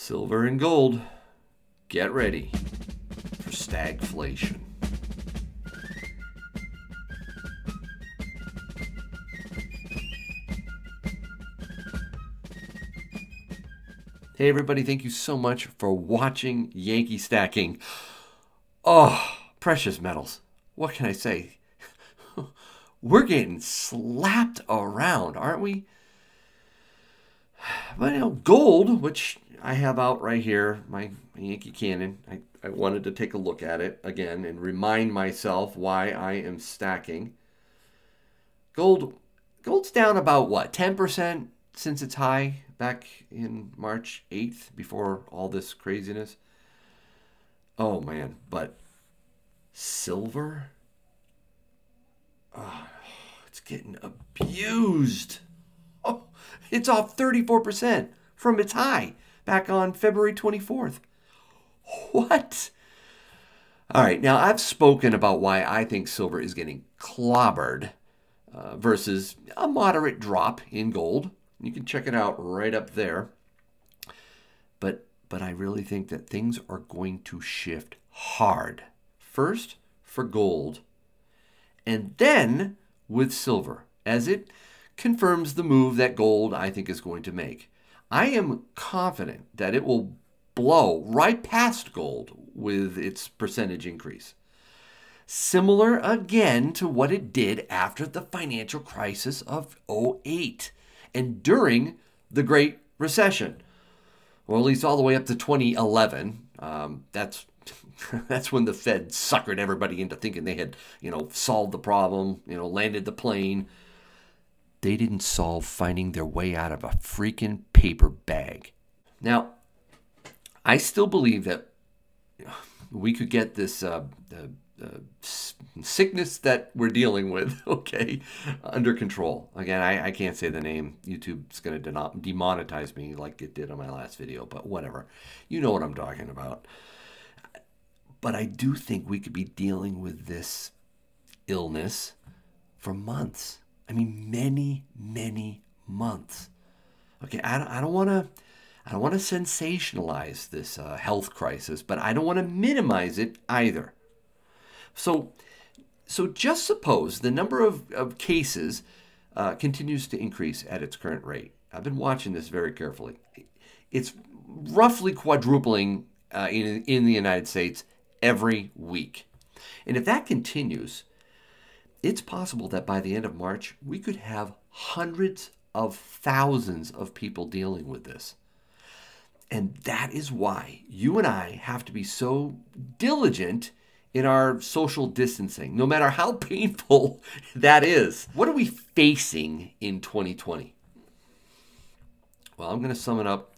Silver and gold, get ready for stagflation. Hey, everybody, thank you so much for watching Yankee Stacking. Oh, precious metals. What can I say? We're getting slapped around, aren't we? But, you know, gold, which I have out right here, my, Yankee Cannon, I, I wanted to take a look at it again and remind myself why I am stacking. Gold, gold's down about what, 10% since its high back in March 8th before all this craziness. Oh man, but silver, oh, it's getting abused. It's off 34% from its high back on February 24th. What? All right, now I've spoken about why I think silver is getting clobbered uh, versus a moderate drop in gold. You can check it out right up there. But but I really think that things are going to shift hard. First for gold, and then with silver, as it confirms the move that gold I think is going to make. I am confident that it will blow right past gold with its percentage increase. Similar again to what it did after the financial crisis of 08 and during the Great Recession, or at least all the way up to 2011. Um, that's that's when the Fed suckered everybody into thinking they had, you know, solved the problem, you know, landed the plane. They didn't solve finding their way out of a freaking paper bag. Now, I still believe that we could get this uh, uh, uh, sickness that we're dealing with, okay, under control. Again, I, I can't say the name. YouTube's going to demonetize me like it did on my last video, but whatever. You know what I'm talking about. But I do think we could be dealing with this illness for months. I mean, many, many months. Okay, I don't, want to. I don't want to sensationalize this uh, health crisis, but I don't want to minimize it either. So, so just suppose the number of, of cases uh, continues to increase at its current rate. I've been watching this very carefully. It's roughly quadrupling uh, in, in the United States every week. And if that continues, it's possible that by the end of March, we could have hundreds of thousands of people dealing with this. And that is why you and I have to be so diligent in our social distancing, no matter how painful that is. What are we facing in 2020? Well, I'm going to sum it up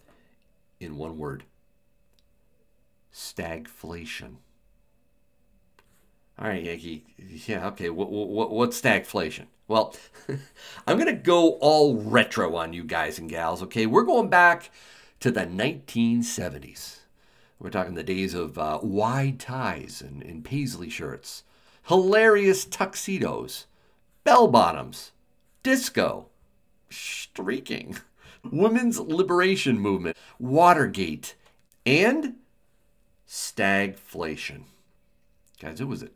in one word stagflation. All right, Yankee. Yeah, okay. What, what, what's stagflation? Well, I'm going to go all retro on you guys and gals, okay? We're going back to the 1970s. We're talking the days of uh, wide ties and, and paisley shirts, hilarious tuxedos, bell bottoms, disco, streaking, women's liberation movement, Watergate, and stagflation. Guys, it was a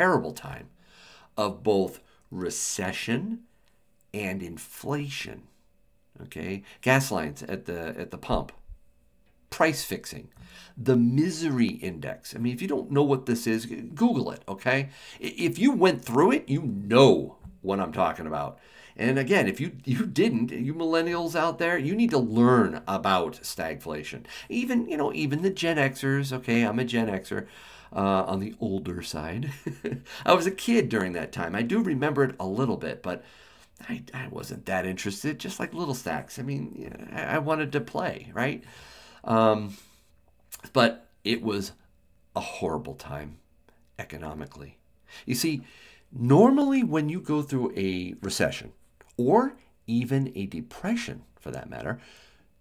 terrible time of both recession and inflation. Okay, gas lines at the at the pump price fixing, the misery index. I mean, if you don't know what this is, Google it, okay? If you went through it, you know what I'm talking about. And again, if you you didn't, you millennials out there, you need to learn about stagflation. Even, you know, even the Gen Xers, okay, I'm a Gen Xer. Uh, on the older side. I was a kid during that time. I do remember it a little bit, but I, I wasn't that interested, just like little stacks. I mean, I, I wanted to play, right? Um, but it was a horrible time economically. You see, normally when you go through a recession, or even a depression for that matter,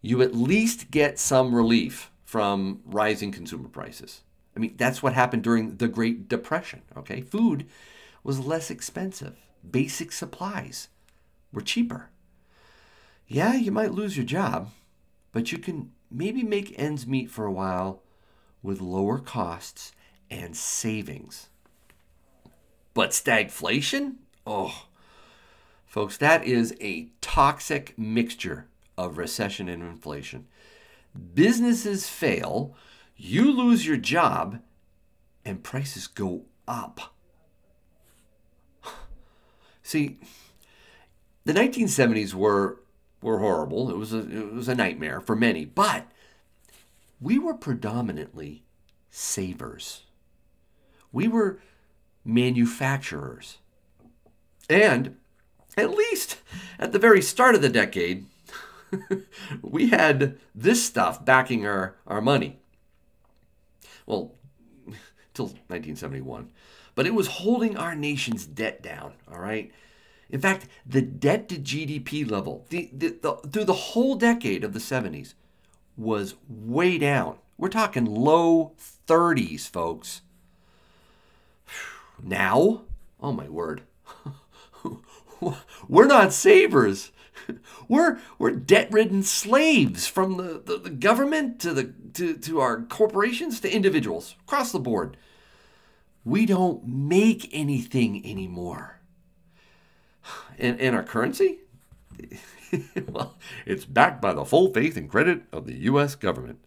you at least get some relief from rising consumer prices. I mean, that's what happened during the Great Depression, okay? Food was less expensive. Basic supplies were cheaper. Yeah, you might lose your job, but you can maybe make ends meet for a while with lower costs and savings. But stagflation? Oh, folks, that is a toxic mixture of recession and inflation. Businesses fail, you lose your job, and prices go up. See, the 1970s were were horrible. It was a it was a nightmare for many, but we were predominantly savers. We were manufacturers. And at least at the very start of the decade, we had this stuff backing our, our money. Well, till 1971. But it was holding our nation's debt down, all right? In fact, the debt to GDP level the, the, the, through the whole decade of the 70s was way down. We're talking low 30s, folks. Now, oh my word, we're not savers. We're, we're debt-ridden slaves from the, the, the government to, the, to, to our corporations to individuals across the board. We don't make anything anymore. And, and our currency? well, it's backed by the full faith and credit of the U.S. government,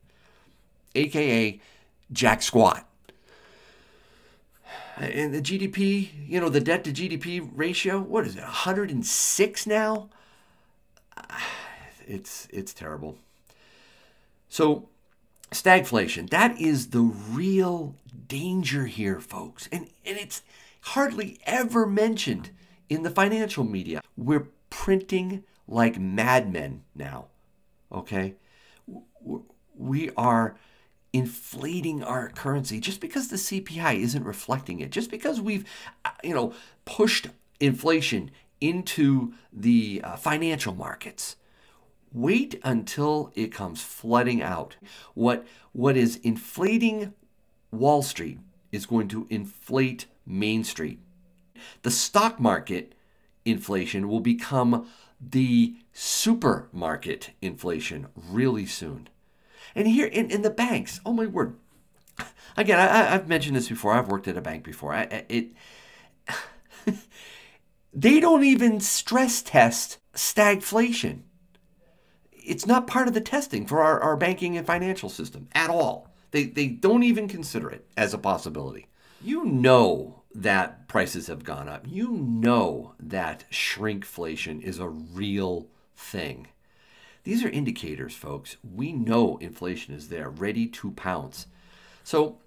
aka Jack Squat. And the GDP, you know, the debt to GDP ratio, what is it, 106 now? It's it's terrible. So stagflation, that is the real danger here, folks. And and it's hardly ever mentioned in the financial media. We're printing like madmen now. Okay? We are inflating our currency just because the CPI isn't reflecting it. Just because we've uh, you know pushed inflation into the uh, financial markets. Wait until it comes flooding out. What what is inflating Wall Street is going to inflate Main Street. The stock market inflation will become the supermarket inflation really soon. And here in, in the banks, oh my word. Again, I, have mentioned this before. I've worked at a bank before. I, it, they don't even stress test stagflation. It's not part of the testing for our, our banking and financial system at all. They, they don't even consider it as a possibility. You know that prices have gone up. You know that shrinkflation is a real thing. These are indicators, folks. We know inflation is there, ready to pounce. So,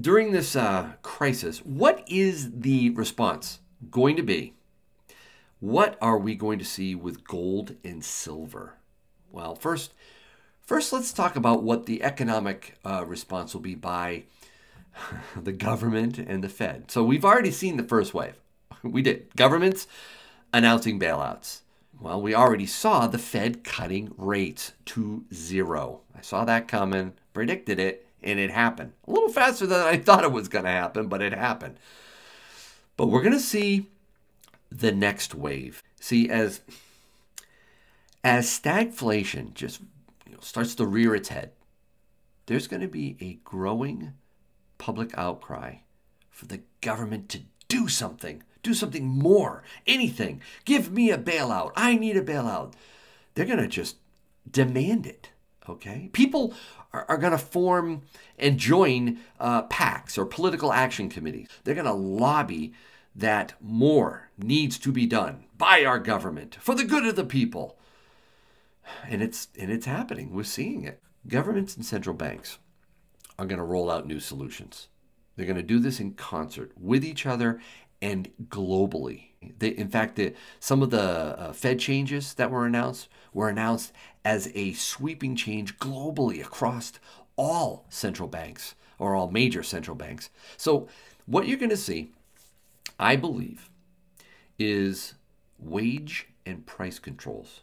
during this uh, crisis, what is the response going to be? What are we going to see with gold and silver? Well, first, first let's talk about what the economic uh, response will be by the government and the Fed. So we've already seen the first wave. We did. Governments announcing bailouts. Well, we already saw the Fed cutting rates to zero. I saw that coming, predicted it, and it happened. A little faster than I thought it was going to happen, but it happened. But we're going to see the next wave. See, as as stagflation just you know, starts to rear its head, there's going to be a growing public outcry for the government to do something, do something more, anything. Give me a bailout. I need a bailout. They're going to just demand it. Okay? People are, are going to form and join uh, PACs or political action committees. They're going to lobby that more needs to be done by our government for the good of the people. And it's and it's happening. We're seeing it. Governments and central banks are going to roll out new solutions. They're going to do this in concert with each other and globally. They, in fact, the, some of the uh, Fed changes that were announced were announced as a sweeping change globally across all central banks or all major central banks. So, what you're going to see, I believe, is wage and price controls.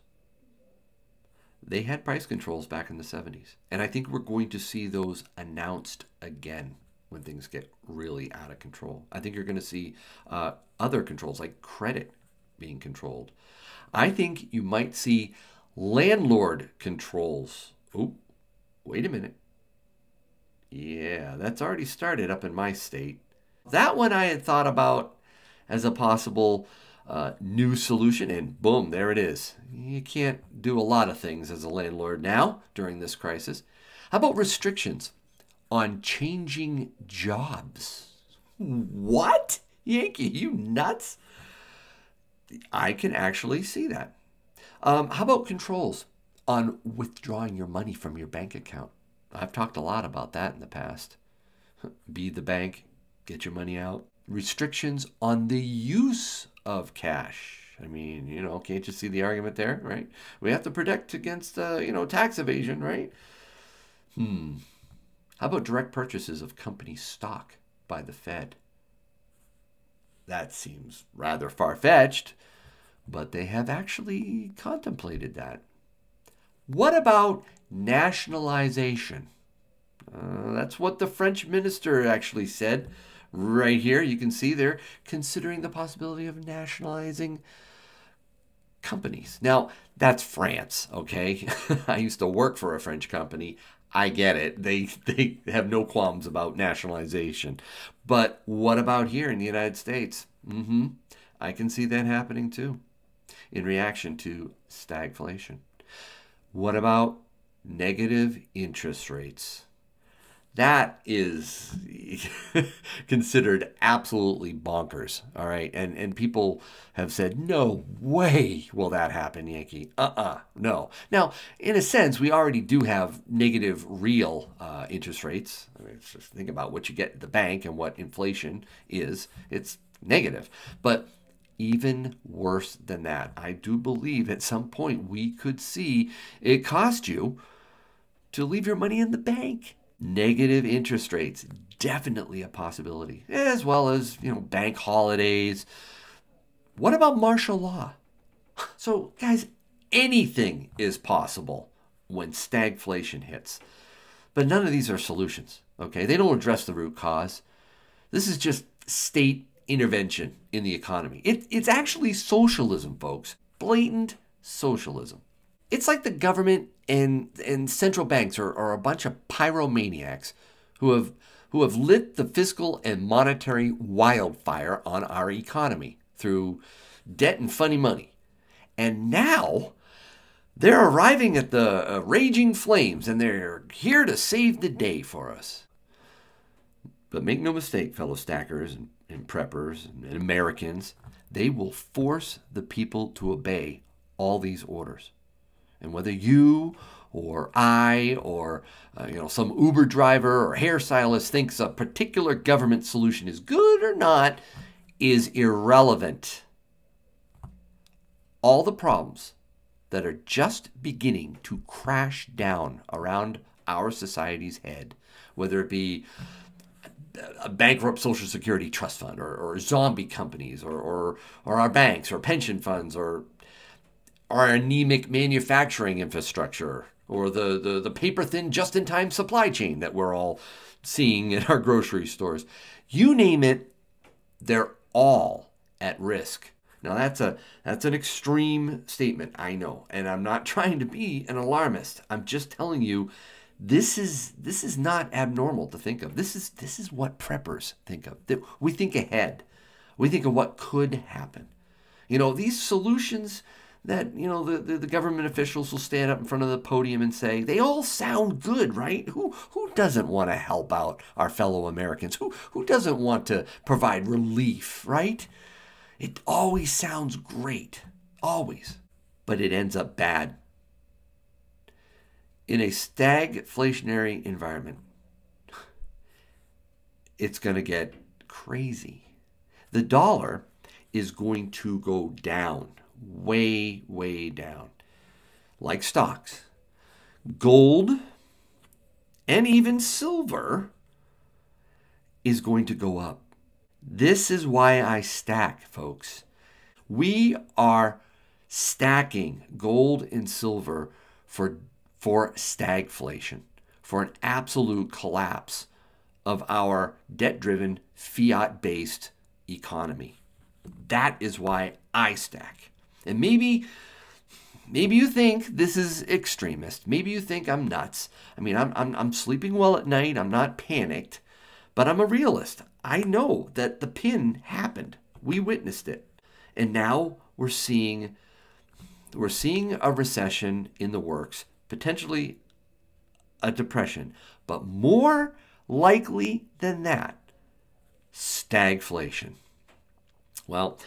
They had price controls back in the 70s. And I think we're going to see those announced again when things get really out of control. I think you're going to see uh, other controls like credit being controlled. I think you might see landlord controls. Oop, wait a minute. Yeah, that's already started up in my state. That one I had thought about as a possible uh, new solution, and boom, there it is. You can't do a lot of things as a landlord now during this crisis. How about restrictions on changing jobs? What? Yankee, you nuts? I can actually see that. Um, how about controls on withdrawing your money from your bank account? I've talked a lot about that in the past. Be the bank, get your money out. Restrictions on the use of cash. I mean, you know, can't you see the argument there, right? We have to protect against, uh, you know, tax evasion, right? Hmm. How about direct purchases of company stock by the Fed? That seems rather far fetched, but they have actually contemplated that. What about nationalization? Uh, that's what the French minister actually said right here. You can see they're considering the possibility of nationalizing companies. Now, that's France, okay? I used to work for a French company. I get it. They they have no qualms about nationalization. But what about here in the United States? Mm-hmm. I can see that happening too in reaction to stagflation. What about negative interest rates? That is considered absolutely bonkers all right? And and people have said no way will that happen yankee. Uh-uh no. Now in a sense we already do have negative real uh, interest rates. I mean, just think about what you get at the bank and what inflation is. It's negative. But even worse than that i do believe at some point we could see it cost you to leave your money in the bank negative interest rates definitely a possibility as well as you know bank holidays. What about martial law? So guys anything is possible when stagflation hits. But none of these are solutions okay? They don't address the root cause. This is just state intervention in the economy. It, it's actually socialism folks. Blatant socialism it's like the government and and central banks are, are a bunch of pyromaniacs who have who have lit the fiscal and monetary wildfire on our economy through debt and funny money. And now they're arriving at the uh, raging flames and they're here to save the day for us. But make no mistake, fellow stackers and, and preppers and, and Americans, they will force the people to obey all these orders. And whether you or I or uh, you know some Uber driver or hairstylist thinks a particular government solution is good or not is irrelevant. All the problems that are just beginning to crash down around our society's head, whether it be a bankrupt social security trust fund or, or zombie companies or, or, or our banks or pension funds or our anemic manufacturing infrastructure or the, the, the paper thin just in time supply chain that we're all seeing in our grocery stores. You name it, they're all at risk. Now that's a that's an extreme statement, I know, and I'm not trying to be an alarmist. I'm just telling you this is this is not abnormal to think of. This is this is what preppers think of. We think ahead. We think of what could happen. You know, these solutions that you know the, the, the, government officials will stand up in front of the podium and say they all sound good right? Who who doesn't want to help out our fellow americans? Who who doesn't want to provide relief right? It always sounds great always but it ends up bad. In a stagflationary environment it's going to get crazy. The dollar is going to go down way, way down, like stocks. Gold and even silver is going to go up. This is why I stack, folks. We are stacking gold and silver for, for stagflation, for an absolute collapse of our debt driven, fiat based economy. That is why I stack. And maybe maybe you think this is extremist. Maybe you think I'm nuts. I mean, I'm, I'm, I'm sleeping well at night. I'm not panicked, but I'm a realist. I know that the pin happened. We witnessed it. And now we're seeing we're seeing a recession in the works, potentially a depression, but more likely than that, stagflation. Well,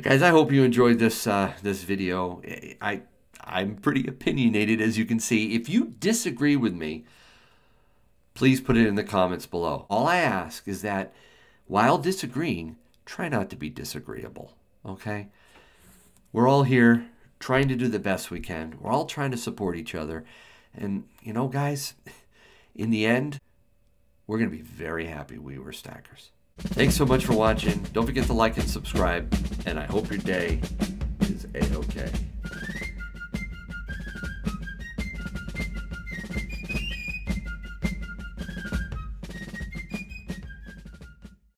guys, I hope you enjoyed this uh, this video. I I'm pretty opinionated, as you can see. If you disagree with me, please put it in the comments below. All I ask is that while disagreeing, try not to be disagreeable. Okay? We're all here trying to do the best we can. We're all trying to support each other. And, you know, guys, in the end, we're going to be very happy we were stackers. Thanks so much for watching. Don't forget to like and subscribe. And I hope your day is A-OK.